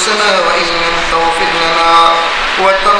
أنفسنا وإن لم تغفر لنا وترحمنا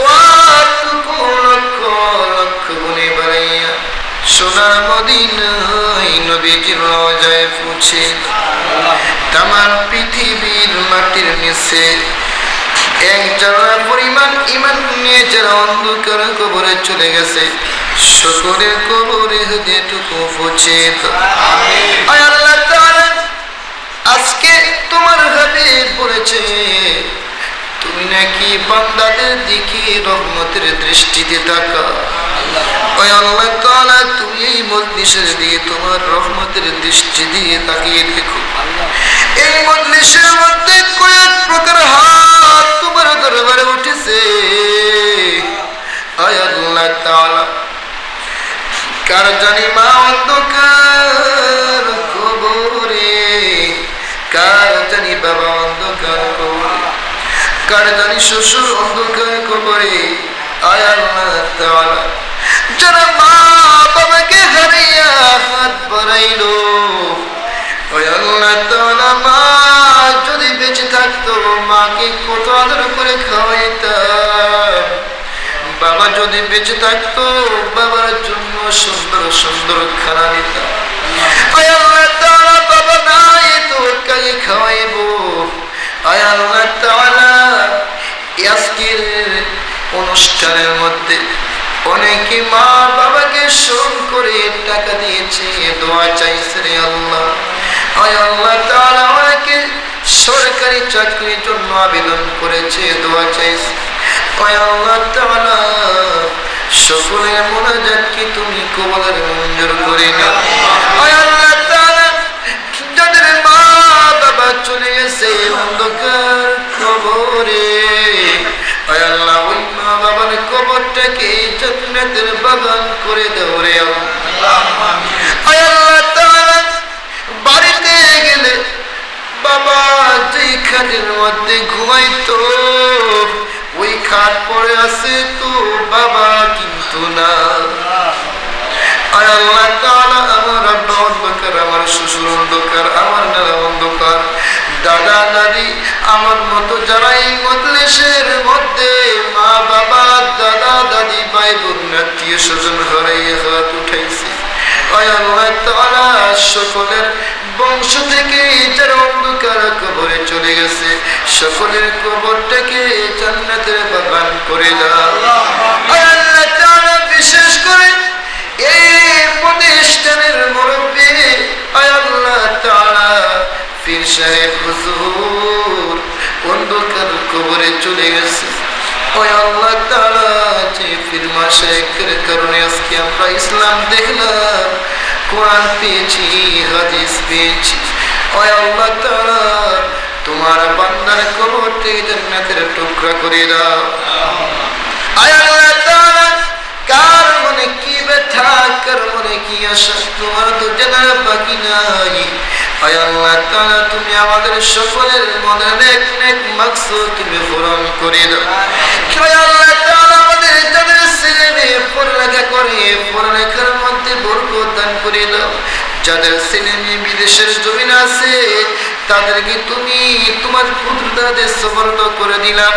সোয়াবটুকু লক্ষ লক্ষ গুণে বাড়াইয়া সোনার মদিনায় নবীজির রওজায় পৌঁছে নিচে এক যারা পরিমাণ ইমান নিয়ে যারা অন্ধকার কবরে চলে গেছে সকলের কবরে যেটুকু পৌঁছে আল্লাহ তাআলা আজকে তোমার হাতে পড়েছে তুমি নাকি বান্দাদের দিকে রহমতের দৃষ্টিতে তাকা ওই তুমি এই মজলিসের দিয়ে তোমার রহমতের দৃষ্টি দিয়ে তাকিয়ে দেখো। এই মজলিসের কার জানি শ্বশুর অন্ধকার কবরে আয় আল্লাহ তাআলা যারা মা বাবাকে হারিয়া হাত বাড়াইলো, ওই আল্লাহ তাআলা মা যদি বেঁচে থাকতো, মাকে কত আদর করে খাওয়াইতাম। বাবা যদি বেঁচে থাকতো, বাবার জন্য সুন্দর সুন্দর খানা নিতাম। আয় আল্লাহ তাআলা বাবা নাই তো কাকে খাওয়াইবো। অনুষ্ঠানের মধ্যে অনেকে মা বাবাকে স্মরণ করে টাকা দিয়েছে, দোয়া চাইছে রে আল্লাহ অনেকে সরকারি চাকরির জন্য আবেদন করেছে, দোয়া চাইছে। আয় আল্লাহ সকলের মোনাজাত কি তুমি কবলের মঞ্জুর করে না বাড়িতে গেলে বাবা যেই খাটের মধ্যে ঘুমাইতো, ওই খাট পড়ে আছে তো বাবা কিন্তু না। আমার আব্বা অন্ধকার দাদা দাদি আমার মতো যারা এই মজলিসের মধ্যে মা বাবা দাদা, দাদি ভাই বোন আত্মীয় স্বজন হারাইয়া হাত উঠাইছে। সকলের বংশ থেকে যারা অন্ধকার কবরে চলে গেছে। সকলের কবরটাকে জান্নাতের বাগান করে দাও। বিশেষ করে এই প্রতিষ্ঠানের মুরব্বী আল্লাহ তাআলা পীর সাহেব হুজুর অন্ধকার কবরে চলে গেছে। ওই আল্লাহ তাআলা যে পীর কারণে আজকে আমরা ইসলাম দেখলাম, কোরআন পেয়েছি, হাদিস পেয়েছি। ওই আল্লাহ তাআলা, তোমার বান্দার কবরকে জান্নাতের টুকরা করে দাও। আয় আল্লাহ তাআলা, কার মনে কি ব্যথা, কার মনে কি আশা, তোমার তো জানার বাকি নাই। আয় আল্লাহ তাআলা, তুমি আমাদের সকলের মনে নেক নেক মাকসুদ তুমি পূরণ করে দাও। আয় আল্লাহ তাআলা, আমাদের মেয়ে করে, পড়ালেখার মধ্যে বরকত দান করে দাও। যাদের ছেলে বিদেশের জমিন আছে, তাদেরকে তুমি তোমার পুত্রদের সবর্দ করে দিলাম।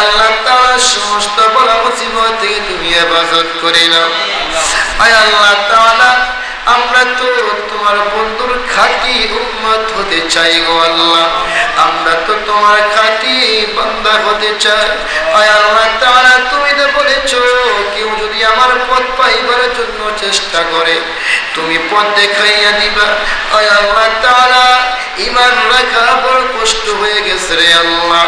আল্লাহ তাআলা সমস্ত বলা মুসিবত থেকে তুমি হেফাজত করে নাও। আয় আল্লাহ তাআলা আমরা তো তোমার বন্ধুর খাঁটি উম্মত হতে চাই গো আল্লাহ। আমরা তো তোমার খাঁটি বান্দা হতে চায় আয় আল্লাহ তাআলা, তুমি তো বলেছ, কেউ যদি আমার পথ পাইবার জন্য চেষ্টা করে, তুমি পথ দেখাইয়া দিবা। আয় আল্লাহ তাআলা ইমান রাখা বড় কষ্ট হয়ে গেছে রে আল্লাহ।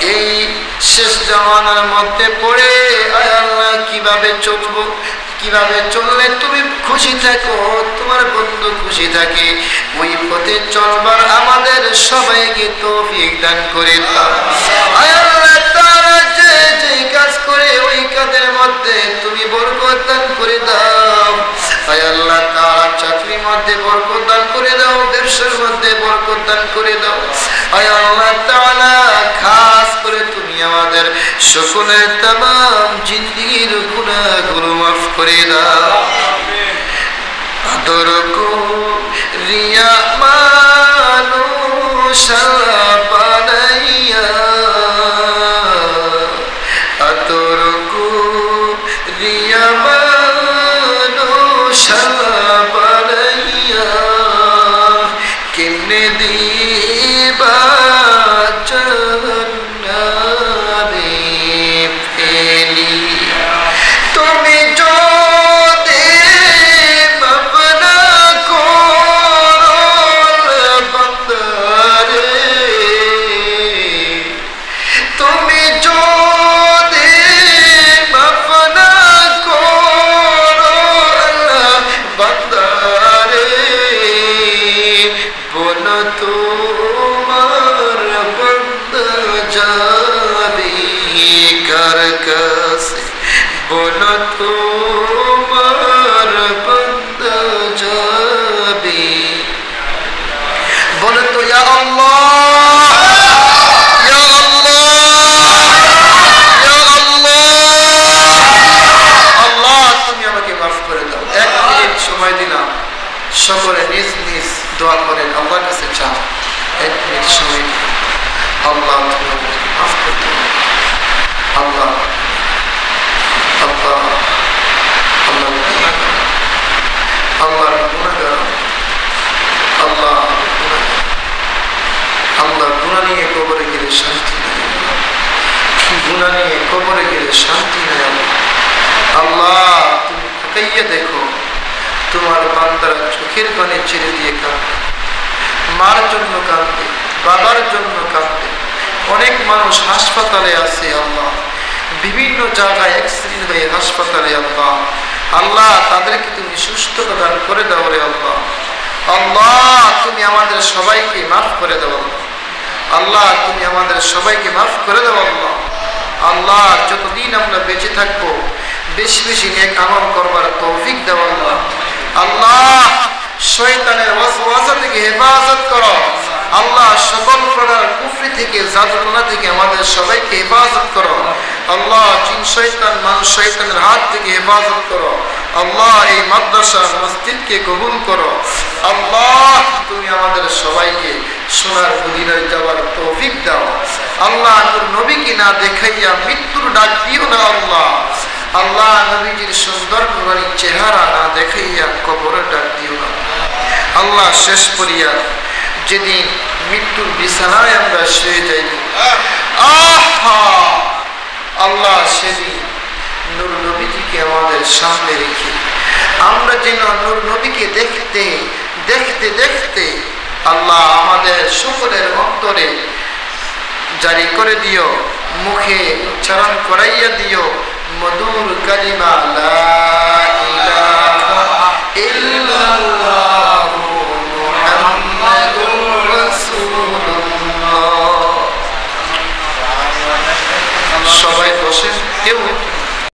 এই শেষ জামানার মধ্যে পড়ে, আয় আল্লাহ, কীভাবে চলবো? কীভাবে চললে তুমি খুশি থাকো? তোমার বন্ধু খুশি থাকে। ওই পথে চলবার আমাদের সবাইকে তো দান করে দাও। তোমার বান্দা যাবে কার কাছে বল তোমার বান্দা যাবে বলে তো ইয়া আল্লাহ ইয়া আল্লাহ ইয়া আল্লাহ আল্লাহ তুমি আমাকে মাফ করে দাও এক মিনিট সময় দিলাম সকলে নিজ নিজ দোয়া করেন আল্লাহর কাছে চাও এক মিনিট সময় দিন। আল্লাহ তুমি আমাকে মাফ করে দাও আল্লাহ আল্লাহ আল্লাহ গুনাহগার। আল্লাহ আমি গুনাহগার। আল্লাহ আমি গুনাহগার। আল্লাহ গুণা নিয়ে কবরে গেলে শান্তি নেই গুণা নিয়ে কবরে গেলে শান্তি নেই আল্লাহ তুমি তাকাইয়া দেখো, তোমার বান্দারা চোখের পানে ছেড়ে দিয়ে কাঁদে মার জন্য কাঁদে বাবার জন্য কাঁদে অনেক মানুষ হাসপাতালে আছে আল্লাহ। বিভিন্ন জায়গায় অ্যাক্সিডেন্ট হয়ে হাসপাতালে আল্লাহ। আল্লাহ, তাদেরকে তুমি সুস্থতা দান করে দাও রে আল্লাহ। আল্লাহ, তুমি আমাদের সবাইকে মাফ করে দাও আল্লাহ। আল্লাহ, তুমি আমাদের সবাইকে মাফ করে দাও আল্লাহ। আল্লাহ, যতদিন আমরা বেঁচে থাকব বেশি বেশি নেক আমল করবার তৌফিক দাও আল্লাহ। আল্লাহ, শয়তানের ওয়াসওয়াসা থেকে হেফাজত করো। আল্লাহ, সকল প্রকার কুফরি থেকে জাদুটনা থেকে আমাদের সবাইকে হেফাজত করো। আল্লাহ, জিন শয়তান, মানুষ শয়তানের হাত থেকে হেফাজত করো। আল্লাহ, এই মাদ্রাসা, মসজিদকে গ্রহণ করো। আল্লাহ, তুমি আমাদের সবাইকে সোনার মদিনায় যাওয়ার তৌফিক দাও। আল্লাহ নবীকে না দেখাইয়া মৃত্যুর ডাক দিও না আল্লাহ। আল্লাহ নবীজির সুন্দর নুরানি চেহারা না দেখাইয়া কবরের ডাক দিও না। আল্লাহ শেষ করিয়া যেদিন মৃত্যুর বিছানায় আমরা শুয়ে যাই আহা! আল্লাহ সেদিন নূর নবীজিকে আমাদের সামনে রেখে আমরা যেন নূর নবীকে দেখতে দেখতে দেখতে আল্লাহ আমাদের সকলের অন্তরে জারি করে দিও, মুখে উচ্চারণ করাইয়া দিও মধুর কালিমা লা ইলাহা ইল্লাল্লাহু মুহাম্মাদুর রাসূলুল্লাহ সবাই বসেন কেউ